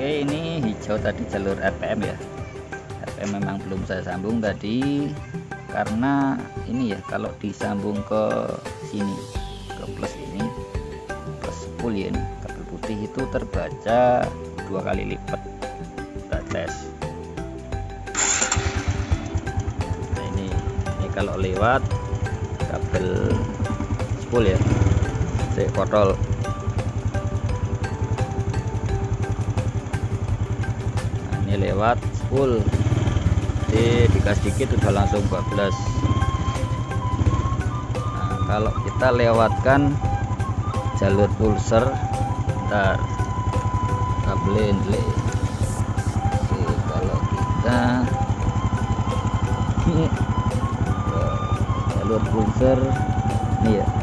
hijau tadi jalur RPM ya. RPM memang belum saya sambung tadi karena ini ya kalau disambung ke sini ke plus ini plus 10 ya ini kabel putih itu terbaca dua kali lipat. Kita tes. Nah ini ini kalau lewat kabel spool ya saya kotor ini lewat spool jadi dikas dikit udah langsung 12 nah, kalau kita lewatkan jalur pulser ntar kabelin oke kalau kita jalur pulser ini ya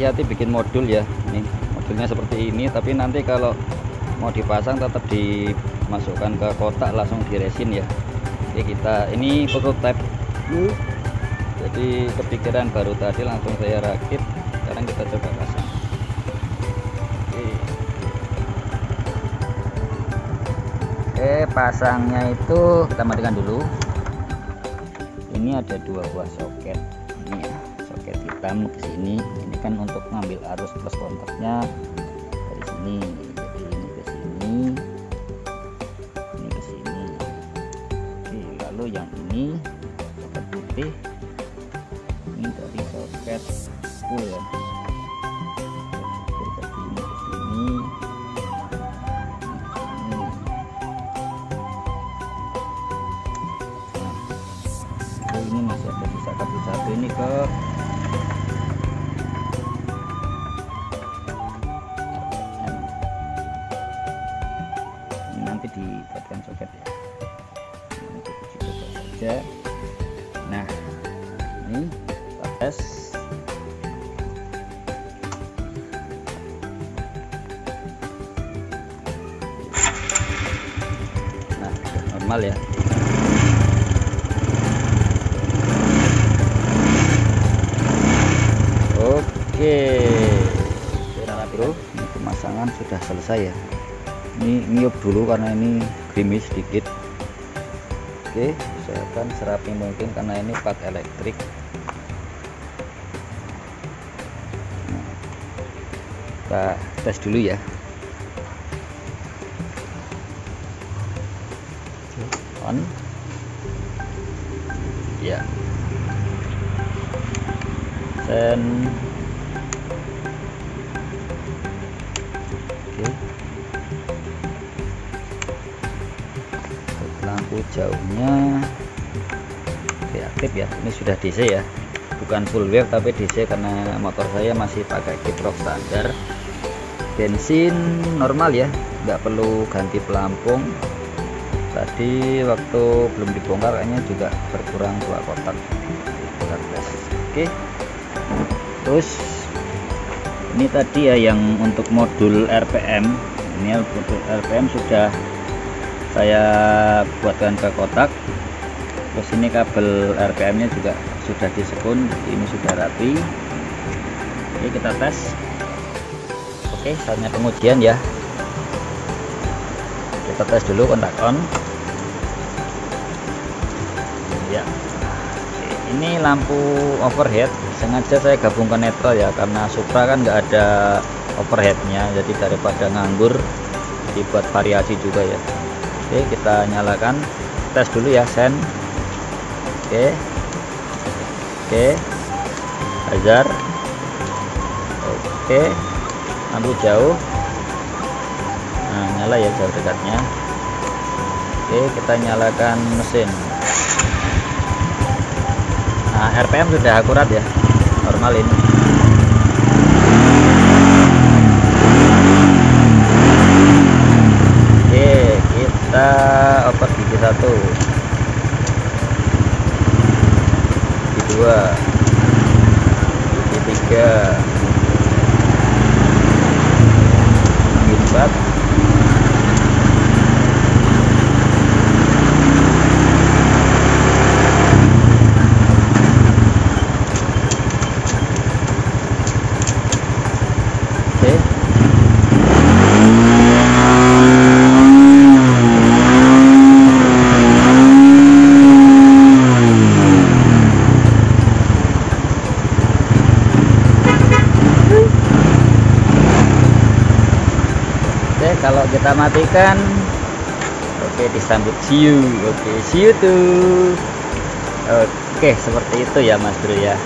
inisiatif bikin modul ya nih modulnya seperti ini tapi nanti kalau mau dipasang tetap dimasukkan ke kotak langsung diresin ya oke kita ini prototype jadi kepikiran baru tadi langsung saya rakit sekarang kita coba pasang oke Oke, pasangnya itu kita matikan dulu. Ini ada dua buah soket. Soket hitam ke sini. Ini kan untuk ngambil arus plus kontaknya dari sini. Jadi ini ke sini. Ini ke sini. Oke, lalu yang ini soket putih. Ini dari soket full ya. Dibuatkan soket ya. Ini untuk uji coba saja. Nah ini kita tes nah normal ya. Oke, nah bro, ini pemasangan sudah selesai ya. Ini dulu karena ini gerimis sedikit. Oke, saya akan serapi mungkin karena ini part elektrik. Nah, kita tes dulu ya. Jauhnya reaktif ya. Ini sudah DC ya. Bukan full wave tapi DC karena motor saya masih pakai kiprok standar. Bensin normal ya, nggak perlu ganti pelampung. Tadi waktu belum dibongkar kayaknya juga berkurang dua kotak. Oke. Terus ini tadi ya yang untuk modul RPM ini modul RPM sudah saya buatkan ke kotak. Terus ini kabel RPM nya juga sudah disekun ini sudah rapi. Oke kita tes. Oke saatnya pengujian ya. Kita tes dulu kontak on ya ini lampu overhead. Sengaja saya gabungkan netral ya karena Supra kan nggak ada overheadnya. Jadi daripada nganggur dibuat variasi juga ya oke kita nyalakan. Tes dulu ya sen. Oke. Oke. Hazard oke. Lampu jauh. Nah nyala ya jauh dekatnya. Oke kita nyalakan mesin. Nah RPM sudah akurat ya. Normal ini oke kita oper gigi satu gigi dua gigi tiga sahabat kalau kita matikan. Oke disambut you oke you tuh. Oke seperti itu ya mas bro ya